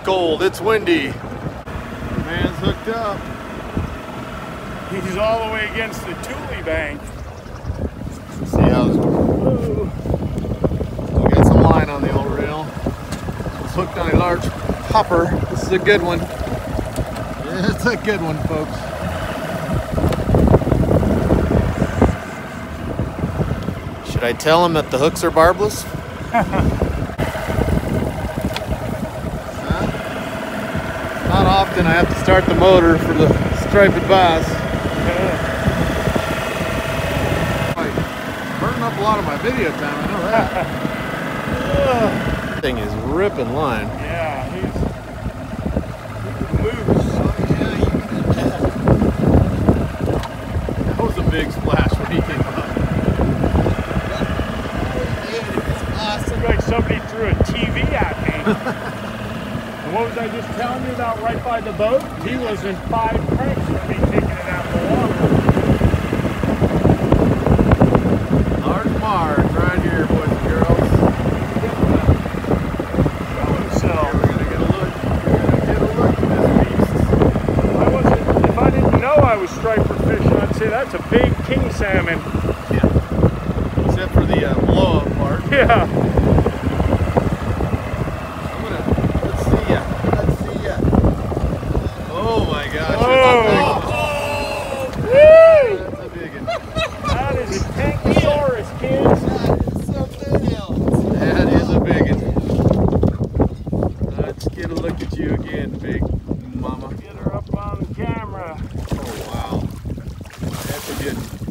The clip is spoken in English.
cold, it's windy. The man's hooked up. He's all the way against the Tule bank. See how we got some line on the old reel. It's hooked on a large hopper. This is a good one. It's a good one, folks. Should I tell him that the hooks are barbless? often I have to start the motor for the striped bass. Like, burning up a lot of my video time, I know that. thing is ripping line. Yeah, he's, he's loose. That was a big splash when he came up. Looked like somebody threw a TV at me. and what was I just telling you about right by the boat? He was in five cranks from me taking it out of the water. Large Marge right here, boys and girls. Show himself. We're gonna get a look. We're gonna get a look at this beast. I wasn't, if I didn't know I was striper fishing, I'd say that's a big king salmon. Yeah. Except for the uh, blow up part. Yeah. gosh. Oh. That's a big one. That's a big one. Let's get a look at you again, big mama. Get her up on camera. Oh, wow. That's a good one.